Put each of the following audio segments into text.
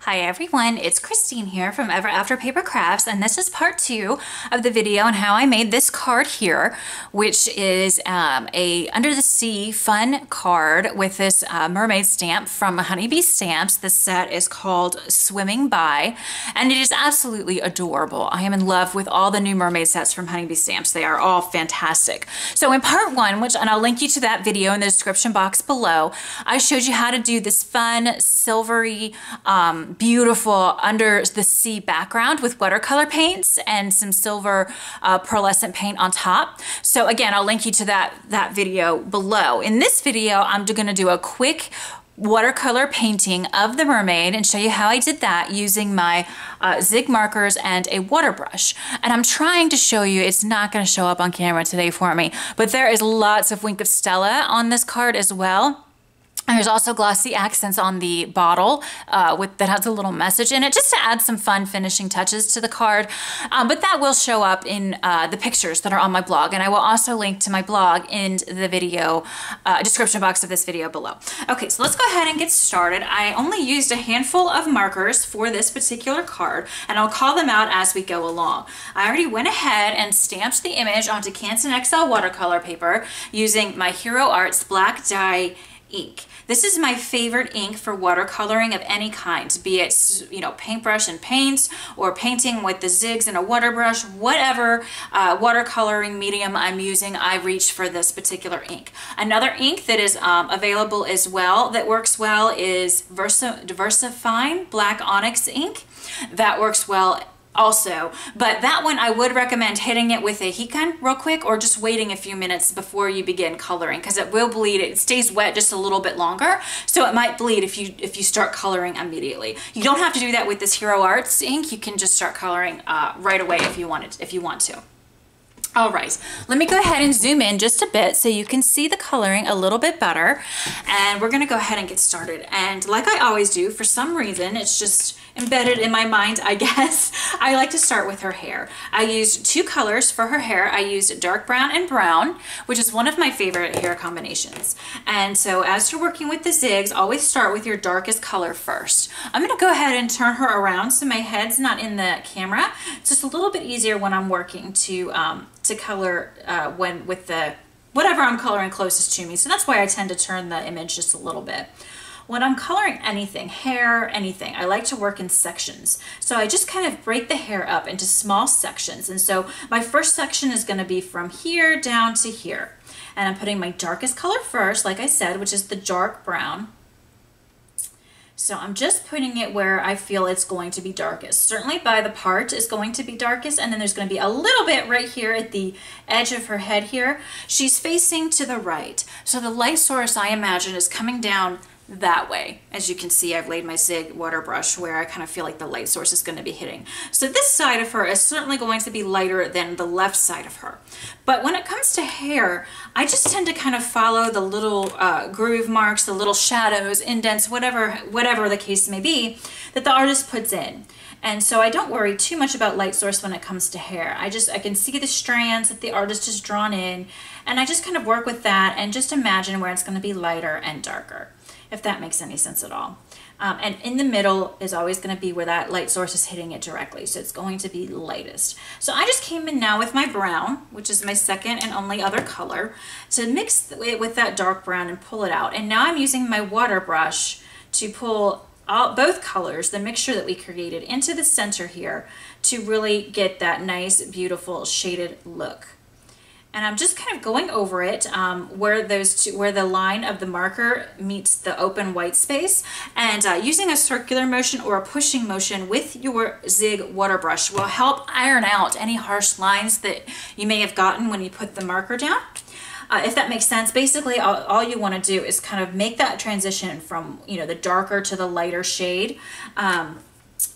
Hi everyone, it's Christine here from Ever After Paper Crafts and this is part two of the video on how I made this card here which is um, a under the sea fun card with this uh, mermaid stamp from Honey Bee Stamps. This set is called Swimming By and it is absolutely adorable. I am in love with all the new mermaid sets from Honey Bee Stamps. They are all fantastic. So in part one, which and I'll link you to that video in the description box below, I showed you how to do this fun silvery um, beautiful under the sea background with watercolor paints and some silver uh, pearlescent paint on top. So again, I'll link you to that, that video below. In this video, I'm gonna do a quick watercolor painting of the mermaid and show you how I did that using my uh, Zig markers and a water brush. And I'm trying to show you, it's not gonna show up on camera today for me, but there is lots of Wink of Stella on this card as well. There's also glossy accents on the bottle uh, with that has a little message in it just to add some fun finishing touches to the card. Um, but that will show up in uh, the pictures that are on my blog. And I will also link to my blog in the video uh, description box of this video below. Okay, so let's go ahead and get started. I only used a handful of markers for this particular card and I'll call them out as we go along. I already went ahead and stamped the image onto Canson XL watercolor paper using my Hero Arts black dye ink. This is my favorite ink for watercoloring of any kind, be it, you know, paintbrush and paints or painting with the zigs and a water brush, whatever uh, watercoloring medium I'm using, I reach for this particular ink. Another ink that is um, available as well that works well is Versa, VersaFine Black Onyx ink. That works well also. But that one I would recommend hitting it with a heat gun real quick or just waiting a few minutes before you begin coloring because it will bleed. It stays wet just a little bit longer. So it might bleed if you if you start coloring immediately. You don't have to do that with this Hero Arts ink. You can just start coloring uh, right away if you want it, if you want to. All right, let me go ahead and zoom in just a bit so you can see the coloring a little bit better. And we're gonna go ahead and get started. And like I always do, for some reason, it's just embedded in my mind, I guess. I like to start with her hair. I used two colors for her hair. I used dark brown and brown, which is one of my favorite hair combinations. And so as you're working with the zigs, always start with your darkest color first. I'm gonna go ahead and turn her around so my head's not in the camera. It's just a little bit easier when I'm working to, um, to color uh, when with the whatever I'm coloring closest to me. So that's why I tend to turn the image just a little bit. When I'm coloring anything, hair, anything, I like to work in sections. So I just kind of break the hair up into small sections. And so my first section is gonna be from here down to here. And I'm putting my darkest color first, like I said, which is the dark brown. So I'm just putting it where I feel it's going to be darkest. Certainly by the part is going to be darkest and then there's going to be a little bit right here at the edge of her head here. She's facing to the right. So the light source I imagine is coming down that way. As you can see, I've laid my Zig water brush where I kind of feel like the light source is going to be hitting. So this side of her is certainly going to be lighter than the left side of her. But when it comes to hair, I just tend to kind of follow the little uh, groove marks, the little shadows, indents, whatever, whatever the case may be, that the artist puts in. And so I don't worry too much about light source when it comes to hair. I just, I can see the strands that the artist has drawn in, and I just kind of work with that and just imagine where it's going to be lighter and darker if that makes any sense at all. Um, and in the middle is always going to be where that light source is hitting it directly. So it's going to be lightest. So I just came in now with my brown, which is my second and only other color, to mix it with that dark brown and pull it out. And now I'm using my water brush to pull all, both colors, the mixture that we created, into the center here to really get that nice, beautiful shaded look and I'm just kind of going over it um, where those two, where the line of the marker meets the open white space and uh, using a circular motion or a pushing motion with your Zig water brush will help iron out any harsh lines that you may have gotten when you put the marker down. Uh, if that makes sense, basically all, all you want to do is kind of make that transition from, you know, the darker to the lighter shade. Um,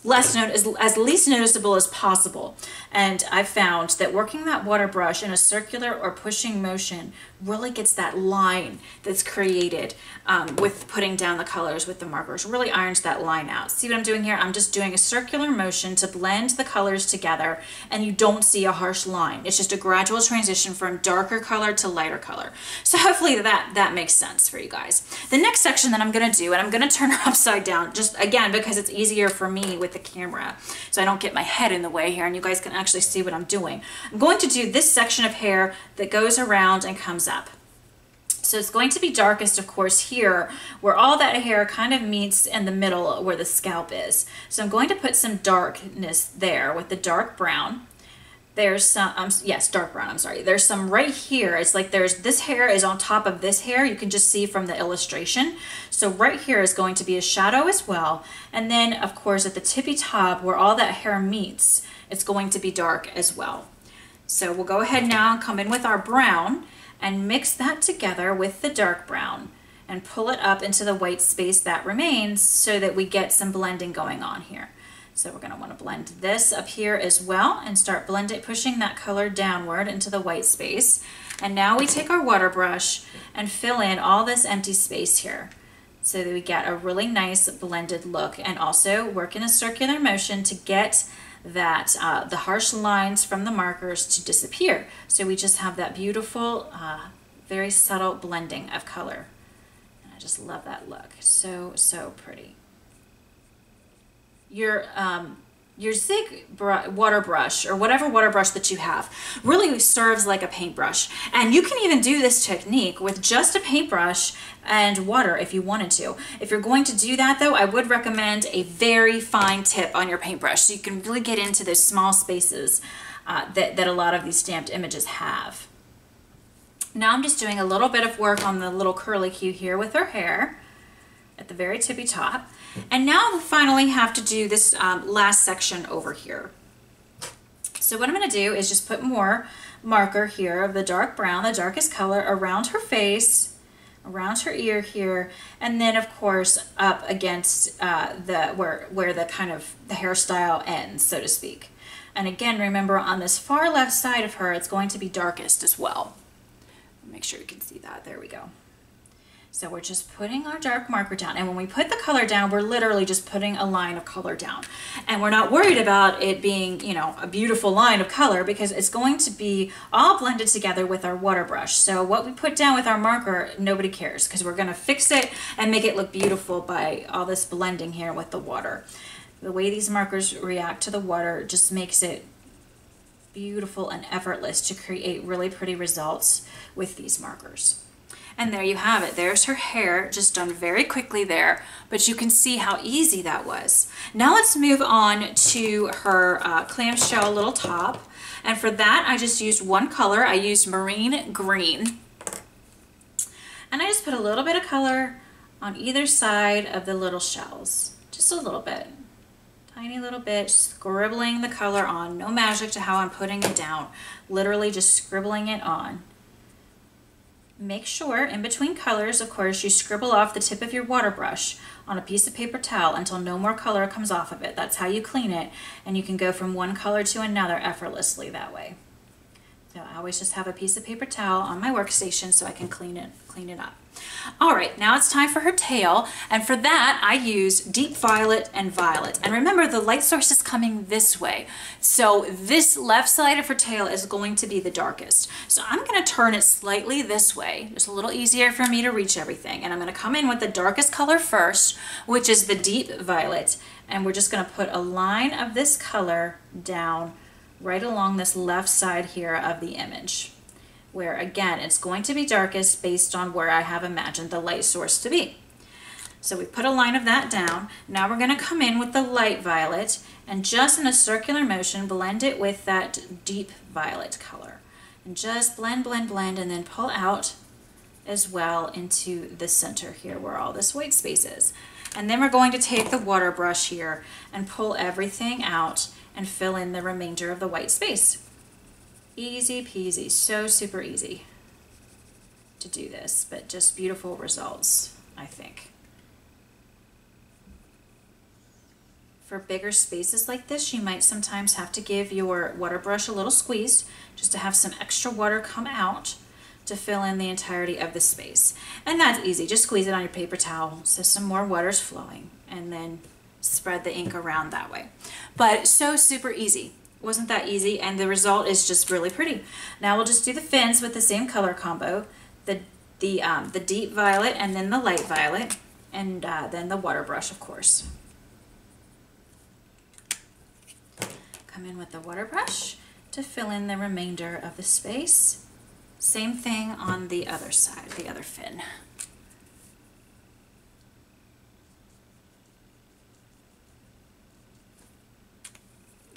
less known as, as least noticeable as possible. And I've found that working that water brush in a circular or pushing motion really gets that line that's created um, with putting down the colors with the markers, really irons that line out. See what I'm doing here? I'm just doing a circular motion to blend the colors together and you don't see a harsh line. It's just a gradual transition from darker color to lighter color. So hopefully that, that makes sense for you guys. The next section that I'm gonna do, and I'm gonna turn her upside down, just again, because it's easier for with the camera, so I don't get my head in the way here and you guys can actually see what I'm doing. I'm going to do this section of hair that goes around and comes up. So it's going to be darkest, of course, here where all that hair kind of meets in the middle where the scalp is. So I'm going to put some darkness there with the dark brown. There's some, um, yes, dark brown, I'm sorry. There's some right here. It's like there's, this hair is on top of this hair. You can just see from the illustration. So right here is going to be a shadow as well. And then, of course, at the tippy top where all that hair meets, it's going to be dark as well. So we'll go ahead now and come in with our brown and mix that together with the dark brown and pull it up into the white space that remains so that we get some blending going on here. So we're going to want to blend this up here as well and start blending, pushing that color downward into the white space. And now we take our water brush and fill in all this empty space here so that we get a really nice blended look and also work in a circular motion to get that uh, the harsh lines from the markers to disappear. So we just have that beautiful, uh, very subtle blending of color. And I just love that look. So, so pretty. Your um, your Zig water brush or whatever water brush that you have really serves like a paintbrush. And you can even do this technique with just a paintbrush and water if you wanted to. If you're going to do that though, I would recommend a very fine tip on your paintbrush so you can really get into those small spaces uh, that, that a lot of these stamped images have. Now I'm just doing a little bit of work on the little curly cue here with her hair at the very tippy top. And now we finally have to do this um, last section over here. So what I'm going to do is just put more marker here of the dark brown, the darkest color, around her face, around her ear here, and then of course up against uh, the where where the kind of the hairstyle ends, so to speak. And again, remember on this far left side of her, it's going to be darkest as well. Make sure you can see that. There we go. So we're just putting our dark marker down. And when we put the color down, we're literally just putting a line of color down. And we're not worried about it being, you know, a beautiful line of color because it's going to be all blended together with our water brush. So what we put down with our marker, nobody cares because we're gonna fix it and make it look beautiful by all this blending here with the water. The way these markers react to the water just makes it beautiful and effortless to create really pretty results with these markers. And there you have it. There's her hair just done very quickly there, but you can see how easy that was. Now let's move on to her uh, clamshell little top. And for that, I just used one color. I used marine green. And I just put a little bit of color on either side of the little shells. Just a little bit. Tiny little bit, scribbling the color on. No magic to how I'm putting it down. Literally just scribbling it on. Make sure in between colors, of course, you scribble off the tip of your water brush on a piece of paper towel until no more color comes off of it. That's how you clean it, and you can go from one color to another effortlessly that way. So I always just have a piece of paper towel on my workstation so I can clean it, clean it up. All right, now it's time for her tail. And for that, I use deep violet and violet. And remember, the light source is coming this way. So this left side of her tail is going to be the darkest. So I'm gonna turn it slightly this way. It's a little easier for me to reach everything. And I'm gonna come in with the darkest color first, which is the deep violet. And we're just gonna put a line of this color down right along this left side here of the image where again, it's going to be darkest based on where I have imagined the light source to be. So we put a line of that down. Now we're going to come in with the light violet and just in a circular motion blend it with that deep violet color. And just blend, blend, blend, and then pull out as well into the center here where all this white space is. And then we're going to take the water brush here and pull everything out and fill in the remainder of the white space. Easy peasy, so super easy to do this, but just beautiful results, I think. for bigger spaces like this, you might sometimes have to give your water brush a little squeeze just to have some extra water come out to fill in the entirety of the space. And that's easy. Just squeeze it on your paper towel so some more water's flowing and then spread the ink around that way. But so super easy. Wasn't that easy? And the result is just really pretty. Now we'll just do the fins with the same color combo. The, the, um, the deep violet and then the light violet and uh, then the water brush, of course. Come in with the water brush to fill in the remainder of the space. Same thing on the other side, the other fin.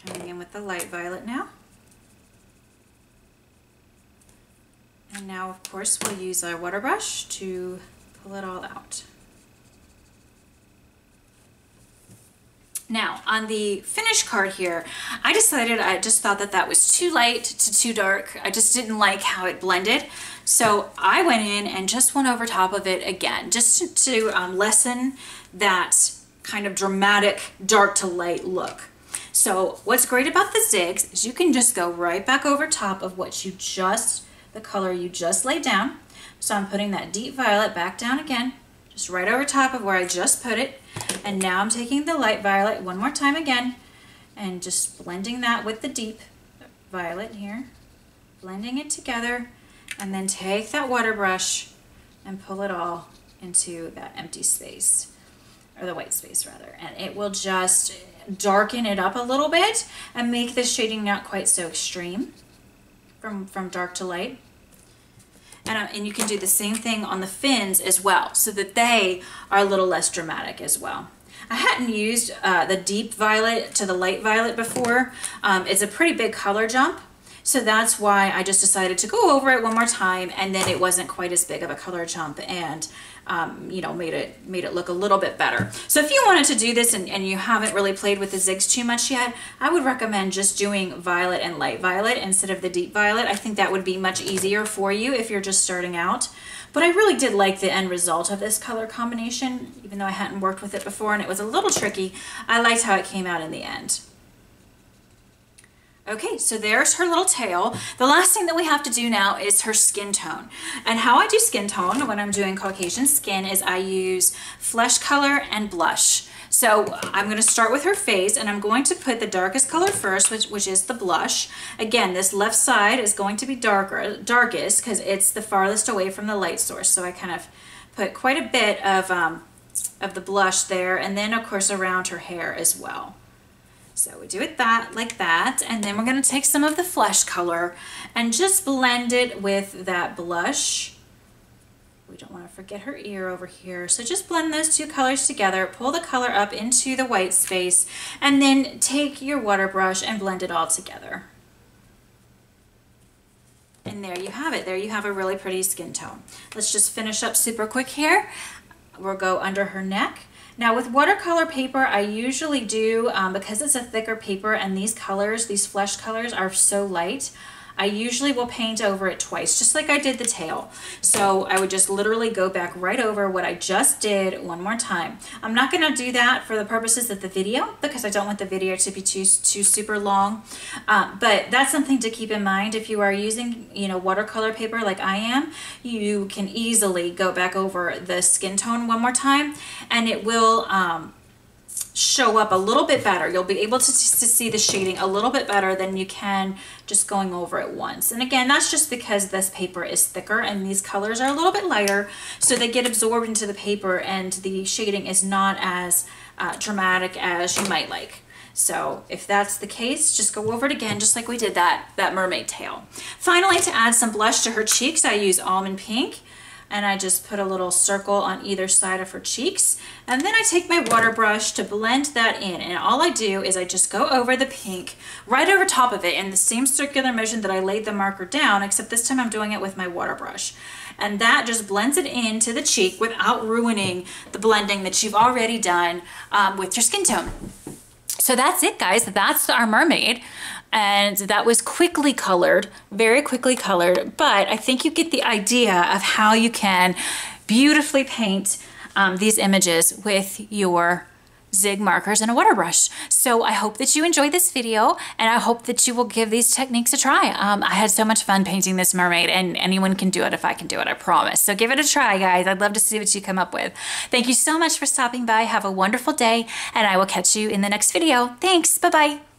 Coming in with the light violet now. And now, of course, we'll use our water brush to pull it all out. Now, on the finish card here, I decided I just thought that that was too light to too dark. I just didn't like how it blended. So I went in and just went over top of it again, just to, to um, lessen that kind of dramatic dark to light look. So what's great about the zigs is you can just go right back over top of what you just, the color you just laid down. So I'm putting that deep violet back down again, just right over top of where I just put it. And now I'm taking the light violet one more time again and just blending that with the deep violet here, blending it together, and then take that water brush and pull it all into that empty space, or the white space rather. And it will just darken it up a little bit and make the shading not quite so extreme from, from dark to light. And, uh, and you can do the same thing on the fins as well so that they are a little less dramatic as well. I hadn't used uh, the deep violet to the light violet before. Um, it's a pretty big color jump. So that's why I just decided to go over it one more time and then it wasn't quite as big of a color jump and um, you know, made it made it look a little bit better. So if you wanted to do this and, and you haven't really played with the zigs too much yet, I would recommend just doing violet and light violet instead of the deep violet. I think that would be much easier for you if you're just starting out. But I really did like the end result of this color combination, even though I hadn't worked with it before and it was a little tricky. I liked how it came out in the end. Okay, so there's her little tail. The last thing that we have to do now is her skin tone. And how I do skin tone when I'm doing Caucasian skin is I use flesh color and blush. So I'm going to start with her face and I'm going to put the darkest color first, which, which is the blush. Again, this left side is going to be darker, darkest because it's the farthest away from the light source. So I kind of put quite a bit of, um, of the blush there and then of course around her hair as well. So we do it that like that and then we're going to take some of the flesh color and just blend it with that blush. We don't want to forget her ear over here. So just blend those two colors together, pull the color up into the white space and then take your water brush and blend it all together. And there you have it. There you have a really pretty skin tone. Let's just finish up super quick here. We'll go under her neck now with watercolor paper, I usually do, um, because it's a thicker paper and these colors, these flesh colors are so light, I usually will paint over it twice, just like I did the tail. So I would just literally go back right over what I just did one more time. I'm not gonna do that for the purposes of the video because I don't want the video to be too, too super long. Uh, but that's something to keep in mind. If you are using, you know, watercolor paper like I am, you can easily go back over the skin tone one more time and it will, um, show up a little bit better. You'll be able to, to see the shading a little bit better than you can just going over it once. And again, that's just because this paper is thicker and these colors are a little bit lighter, so they get absorbed into the paper and the shading is not as uh, dramatic as you might like. So if that's the case, just go over it again, just like we did that, that mermaid tail. Finally, to add some blush to her cheeks, I use Almond Pink and I just put a little circle on either side of her cheeks. And then I take my water brush to blend that in. And all I do is I just go over the pink right over top of it in the same circular motion that I laid the marker down, except this time I'm doing it with my water brush. And that just blends it into the cheek without ruining the blending that you've already done um, with your skin tone. So that's it, guys. That's our mermaid and that was quickly colored, very quickly colored, but I think you get the idea of how you can beautifully paint um, these images with your zig markers and a water brush. So I hope that you enjoyed this video and I hope that you will give these techniques a try. Um, I had so much fun painting this mermaid and anyone can do it if I can do it, I promise. So give it a try, guys. I'd love to see what you come up with. Thank you so much for stopping by. Have a wonderful day and I will catch you in the next video. Thanks. Bye-bye.